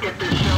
get this